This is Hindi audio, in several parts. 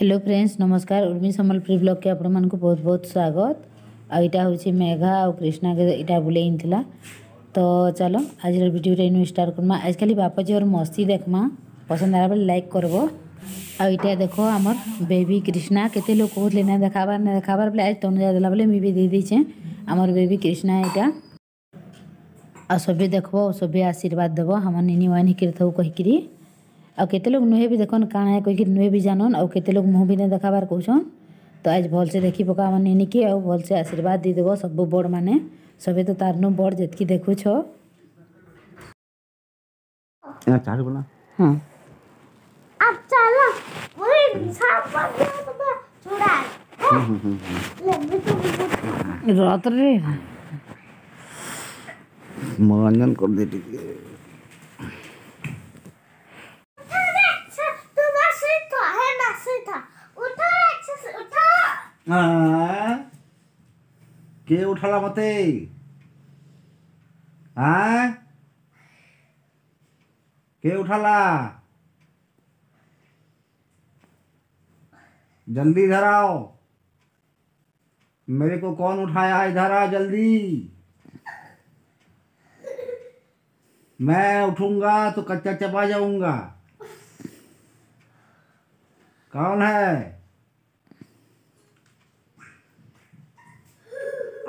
हेलो फ्रेंड्स नमस्कार। उर्मी सम्बलपुरी ब्लग के आपँ बहुत बहुत स्वागत। आईटा हूँ मेघा और कृष्णा के यहाँ बुलेला तो चलो आज भिडियोटा स्टार्ट करमा। आज आजकल बाप और मस्ती देखमा। पसंद आला बेले लाइक करब। आईटा देख, आमर बेबी कृष्णा। केते लोग कहते ना देखाबार ना देखाबार बोले, आज तनुजा देला बोले मुझे दे देचे आमर बेबी कृष्णा यहाँ आ, सभी देखब, सभी आशीर्वाद देव हम निनी वाइन हिकर कहीकि ଆଉ କେତେ ଲୋକ ନୁହେଁ ବି ଦେଖନ୍ କାଣା କହିକିରି ନୁହେଁ ବି ଜାନନ୍ ଆଉ କେତେ ଲୋକ ମୁହଁ ବି ନାଇଁ ଦେଖାବାର କହୁଛନ୍ ତ ଆଜି ଭଲସେ ଦେଖି ପକା ଆମର ନିନିକି ଆଉ ଭଲସେ ଆଶୀର୍ବାଦ ଦେଇଦେବ ସବୁ ବଡ଼ମାନେ ସବେ ତ ତାରନୁ ବଡ଼ ଯେତ୍କି ଦେଖୁଛ यहाँ चार बोला ହଁ अब चलो वही साफ कर दिया तो मैं छुड़ा ले मैं तो ରଥରେ मनोरंजन कर दे के उठाला मते? हाँ के उठाला? जल्दी इधर आओ। मेरे को कौन उठाया इधर आ जल्दी। मैं उठूँगा तो कच्चा चपा जाऊँगा। कौन है?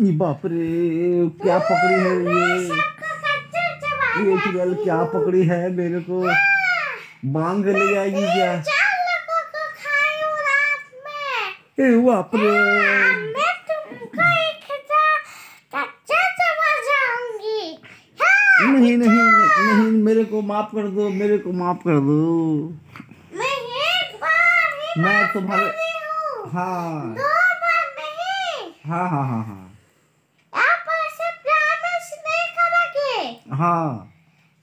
बाप रे क्या पकड़ी है ये? ये चुड़ैल क्या पकड़ी है मेरे को? बाँध के ले जाएगी क्या? खाई हूँ ए बाप रे हाँ, नहीं नहीं नहीं मेरे को माफ़ कर दो मेरे को माफ़ कर दो। मैं एक बार ही मैं तुम्हारे हूँ। हाँ। दो बार नहीं। हाँ हाँ हाँ। हाँ।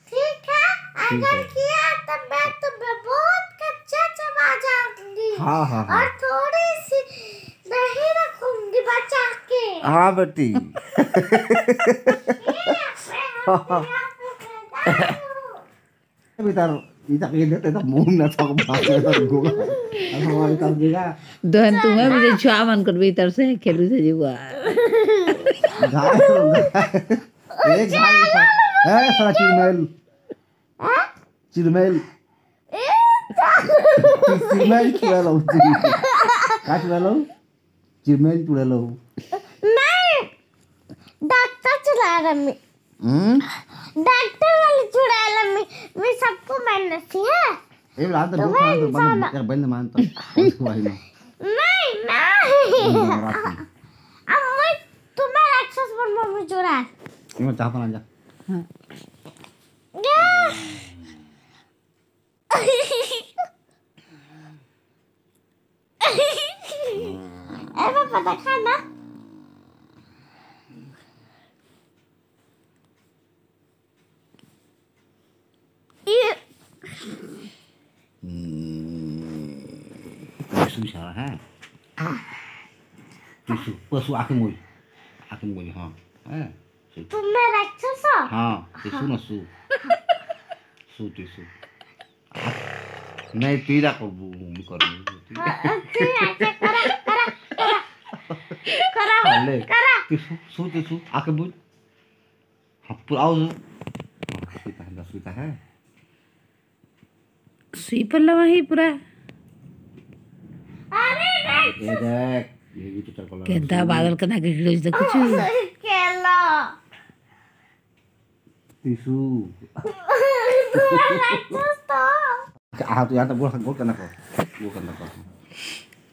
ठीक है? अगर किया तो मैं तो बहुत कच्चा चबा जाऊँगी। हाँ हाँ हाँ। और थोड़ी सी दही रखूँगी बचा के। हाँ बेटी। मुझे मन कर से खेलू से जीवा एक घायल है सारा चिरमेल। चिरमेल। चिरमेल चुड़ा लो का चुड़ा लो चिरमेल चुड़ा लो नहीं डॉक्टर चुरा रहा हम्म? डॉक्टर वाले चुरा रहा मैं सबको मैंने सिया ये लात दो खान तो बंद कर बंद मान तो उसको वाली नहीं नहीं। अब मैं तुम्हें राक्षस बनवा में चुरा ये चाहता ना जा ऐसा पता खाना ये पशु सारा है पशु पशु आके मोई आके मोई हाँ है सु- तुम्हें राक्षस हो हाँ टिसु न सु सु टिसु नहीं पीड़ा कर बू मी कर करा ले करा टिसु सु टिसु आके बोल हाँ पूरा आओ जो पीता है दस पीता है ଶୋଇ ପଡ଼ିଲା ମାହି ପୁରା अरे ये देख ये भी तो चल पड़ा କେନ୍ତା ବାଦଲ କେନ୍ତା ଗିଗିଳୁଛି ଦେଖୁଛୁ खेलो Tisu. Ah tuh yang tebul gol kena kok. Gol kena kok.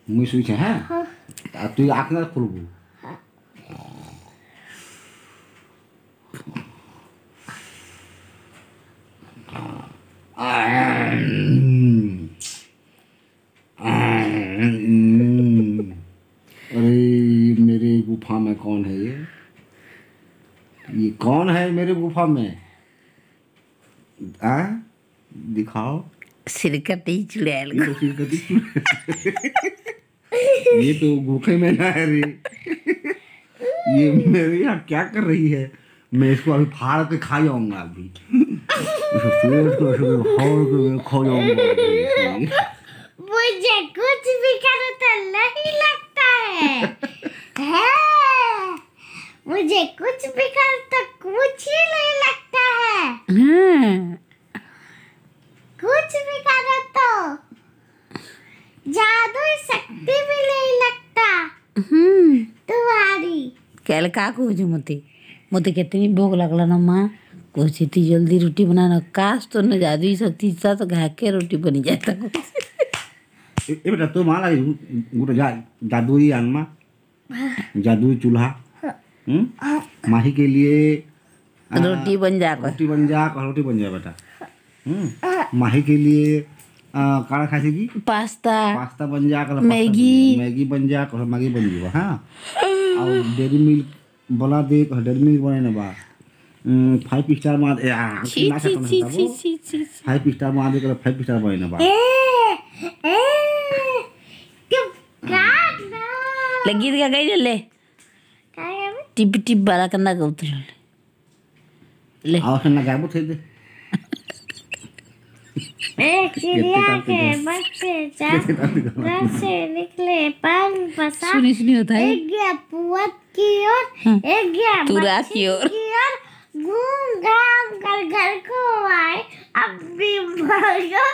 Musuh sih ha. Tuh akhirnya puluh. अरे मेरे गुफा में कौन है ये ये कौन है मेरे गुफा में सिरकटी चुड़ैल ये तो तो गुफे में ना है रे। ये मेरे यहाँ क्या कर रही है? मैं इसको अभी फाड़ के खा जाऊँगा अभी। इसको पेट को ऐसे फाड़ के खा जाऊँगा मुझे कुछ भी करो तो नहीं लगता है। है। मुझे कुछ भी करो तो कुछ ही नहीं लगता है। हाँ। कुछ भी करो तो जादू शक्ति भी नहीं लगता। हम्म। तुम्हारी। कल का कहुछु मते? मते कितनी भूख लगला ना माँ। कुछ इतनी जल्दी रोटी बनाना काश तो न जादू शक्ति था तो घा के रोटी बनी जाता। ए ए बेटा तो माला गोटे जा जादुई आनमा जादुई चूल्हा। हम्म? माही के लिए रोटी बन जा रोटी बन जा रोटी बन जा बेटा। हम्म? माही के लिए काड़ा खाई थी पास्ता। पास्ता बन जा कल मैगी। मैगी बन जा कल मैगी बन जीवा हाँ। और डेरी मिल्क बना दे कह डेरी मिल्क बने ना बा फाइव स्टार मार छी फाइव स्टार मार दे कल फाइव स्टार बने ना बा लगी गीत का गई ले टिप टिप बाला करना उतर ले। और फिर ना गायब थे दे। एक चिड़िया के बच्चे घर से निकले पान पसा सुनी सुनी होता है एक गया पुअत की ओर हाँ। एक गया तुरा की ओर। घूम घाम कर घर को आए अपनी भाइयों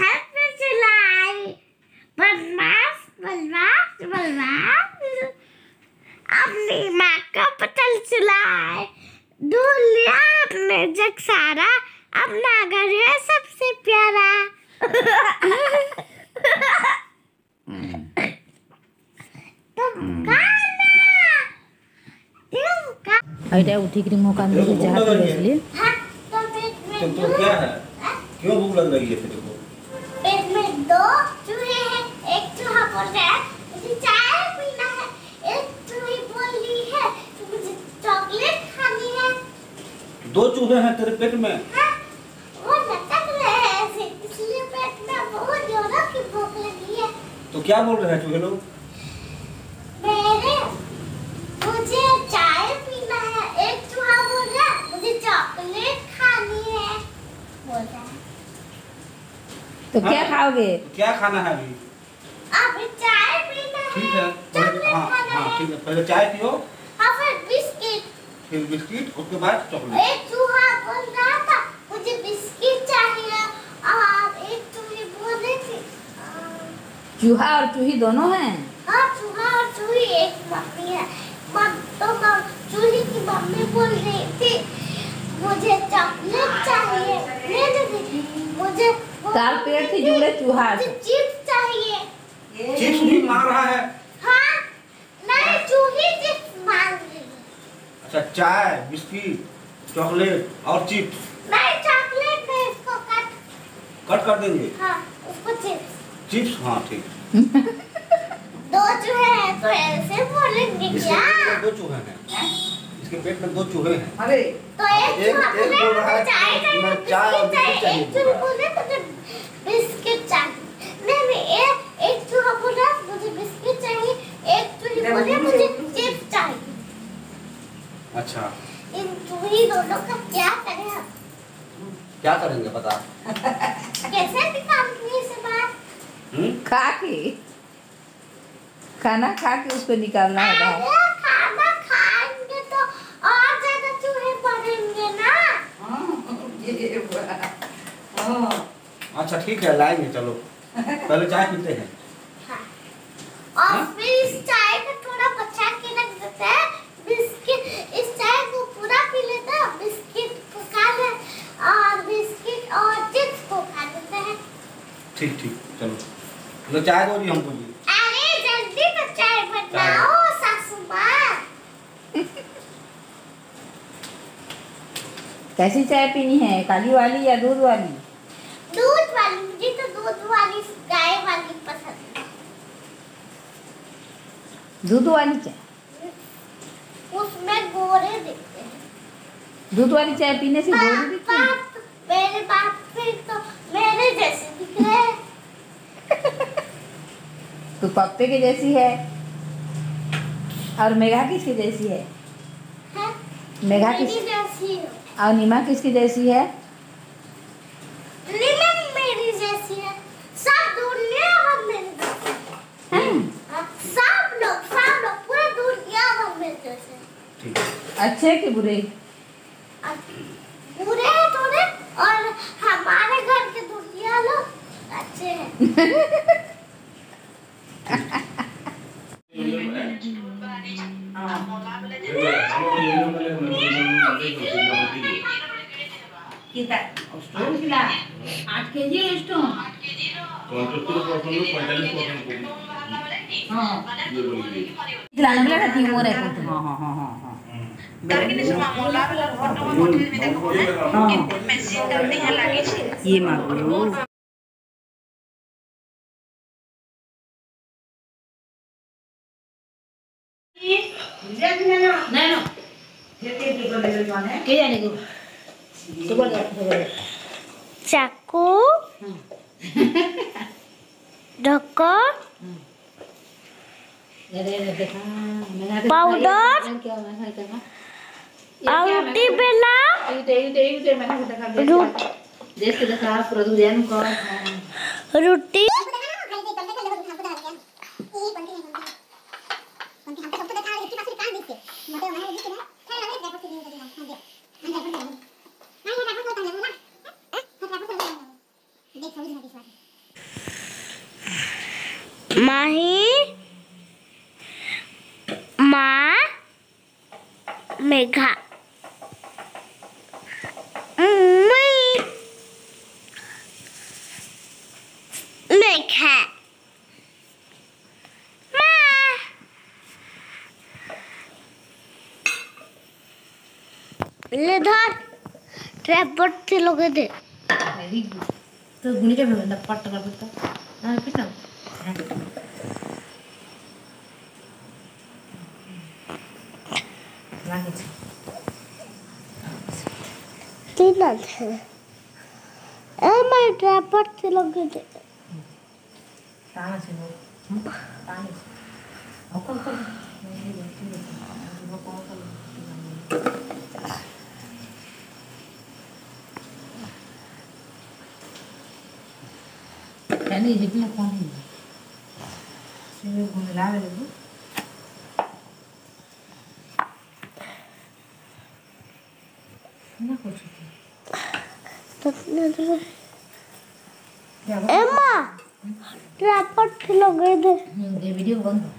हाथ में चलाई बदमाश बदमाश बदमाश अपनी माँ का पतल चलाए ढूंढ लिया अपने जग सारा अपना घर है सबसे प्यारा। এটা উঠি हाँ, तो तो तो क्या है? क्यों भूख लग रही है को पेट में दो चूहे हैं एक चूहा बोल रहा है मुझे चाय पीना है। एक चूही बोल है मुझे चॉकलेट खानी है। दो चूहे हैं तेरे पेट में? हाँ, क्या बोल रहे हैं चूहे लोग? मेरे मुझे चाय पीना है। एक चूहा बोल रहा मुझे चॉकलेट खानी है। बोल रहा है। तो क्या हाँ। खाओगे? तो क्या खाना है अभी? अब चाय पीना है ठीक है पहले चॉकलेट हाँ खाना हाँ है। ठीक है पहले चाय पियो। और फिर बिस्किट। फिर बिस्किट उसके बाद चॉकलेट एक चूहा बोल रहा था मुझे बिस्किट चाहिए और एक चूही बोल रही थी अ, चूहा और चूही दोनों हैं? हाँ चूहा और चूही एक मम्मी है। मम तो मम चूही की मम्मी बोल रही थी मुझे चॉकलेट चाहिए। ले ले दे मुझे तार पेड़ से जुड़े चूहा चिप्स चाहिए। चिप्स भी मार रहा है। हाँ नहीं चूही चिप्स मांग रही अच्छा चाय बिस्किट चॉकलेट और चिप्स। नहीं चॉकलेट नहीं इसको कट। कट कर देंगे? हाँ उसको चिप्स। चिप्स? हाँ ठीक। दो चूहे हैं तो ऐसे बोलेंगे इसके क्या? पेट में दो चूहे हैं। इसके पेट में दो चूहे हैं। अरे। तो एक एक- चूहा बोल रहा है चाय चाहिए चाय चाहिए एक। चूहा बोले मुझे बिस्किट चाहिए नहीं नहीं एक एक चूहा बोला मुझे बिस्किट चाहिए एक चूही बोले मुझे चिप्स चाहिए अच्छा इन चूही दोनों का क्या करें हम? क्या करेंगे बता कैसे निकालेंगे इसे बाहर हम्म? खा के खाना खा के उसको निकालना होगा। अरे खाना खाएँगे तो और ज़्यादा चूहे बढ़ेंगे ना। अच्छा ठीक है लाएँगे चलो। पहले चाय पीते हैं। हाँ। और फिर इस चाय को थोड़ा बचा के रख देते हैं। बिस्किट इस चाय को पूरा पी लेते हैं बिस्किट को खा ले और बिस्किट और चिप्स को खा लेते हैं। ठीक ठीक चलो। तो चाय दो जी हमको जी। कैसी चाय पीनी है? काली वाली या दूध वाली? दूध वाली मुझे तो दूध वाली गाय वाली पसंद है। दूध वाली चाय? उसमें गोरे दिखते हैं। दूध वाली चाय पीने से गोरी दिखती है? मेरे बाप फिर तो मेरे जैसे दिख रहे हैं। तो पप्पे की जैसी है और मेघा किसकी जैसी है? हैं? मेघा मेरी किस जैसी हो। और नीमा किसकी जैसी है? नीलम मेरी जैसी है। सब दुनिया भर मेरी जैसी है। हम्म, हाँ, सब लोग सब लोग पूरे दुनिया भर मेरे जैसे अच्छे कि बुरे? पूरे हैं थोड़े और हमारे घर के दुनिया लोग अच्छे हैं। जी स्टोन लाने वाला थी मोर है। हाँ हाँ हाँ हाँ हाँ। ये मांगो नहीं नो के जाने को? तो बोल दो तो बोल चाकू ढक्कन दे दे देखा मैंने पाउडर क्या मैंने देखा आउटी बेला इटे इटे इटे मैंने देखा रूट देख के देखा प्रोदुरियन को रोटी माही माँ मैं ले धर। ट्रैपट से लोगे दे। तो गुणी के भेंदा पट्ट कर पट्ट ना पिटा लागे छ तीन है। ए मैं ट्रैपट से लोगे दे ताना छ नो ताने ओको ओको Kani hivi ए माँ ट्रैपट से लोगे दे ये वीडियो बंद हो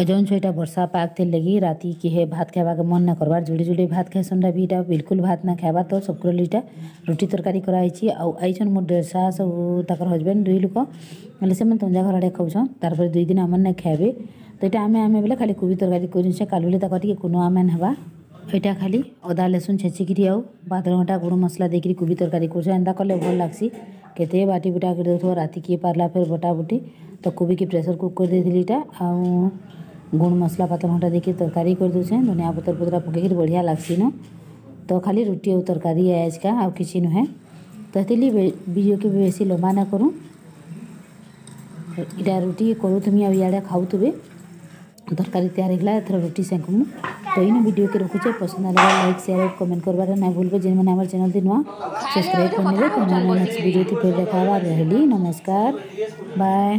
अजन या बर्षा पाक थे लगी राति कि हे भात खाबाके मन न करबार, जुड़े जुड़े भात खाएसन भी इटा बिल्कुल भात ना खावा तो सब करा रुटी तरकारी कराई आईन मोर डेसा सब तक हजबैंड दुई लोक। मैं से तंजा घर आड़े खाऊन तार पर दुई दिन आम ना खाए तो ये आम आम बोले खाली कोबी तरकारी कर कालुलेक् कुनुआ खाली अदा लेसुन छेचिकी आदरघटा गुड़ मसला देकर कोबी तरकारी करता कले भल लग्सी। केते बाटी बुटा कर रात किए पार्ला फिर बटा बुटी तो कोबी के प्रेसर कुकर दे देटा आ ଗୁଣ୍ଡ ମସଲା ପାତଲ ଘଣ୍ଟା ଦେଇକି ତରକାରୀ କରିଦେଉଛେ ଧନିଆ ପତ୍ର ପୁତରା ପକେଇକିରି ବଢ଼ିଆ ଲାଗ୍ସି ନ ତ ଖାଲି ରୁଟି ଆଉ ତରକାରୀ है ଆଜକା ଆଉ କିଛି ନୁହେଁ ତ ହେଥିରଲି ଭିଡ଼ିଓକେ ବେଶୀ ଲମ୍ବା ନା କରୁ ଇଟା ରୁଟି କରୁଥିମି ଆଉ ଇଆଡ଼େ ଖାଉଥିବେ ତରକାରୀ ତିଆରି ହେଇଗଲା ଏଥର ରୁଟି ସେଙ୍କମୁ ତ ଇନ ଭିଡ଼ିଓକେ ରଖୁଛେ ପସନ୍ଦ ହେଲା ଲାଇକ୍ ସେୟାର କମେଣ୍ଟ କରବାରେ ନାଇଁ ଭୁଲବେ ଯେନ୍ମାନେ ଆମର ଚ୍ୟାନେଲ୍ ନୂଆ ସବସ୍କ୍ରାଇବ୍ କରିନେବେ ତ ନୂଆ ନୂଆ ନେକ୍ସଟ ଭିଡ଼ିଓ ଫେର ଦେଖା ହେବା ରହିଲି ନମସ୍କାର ବାଏ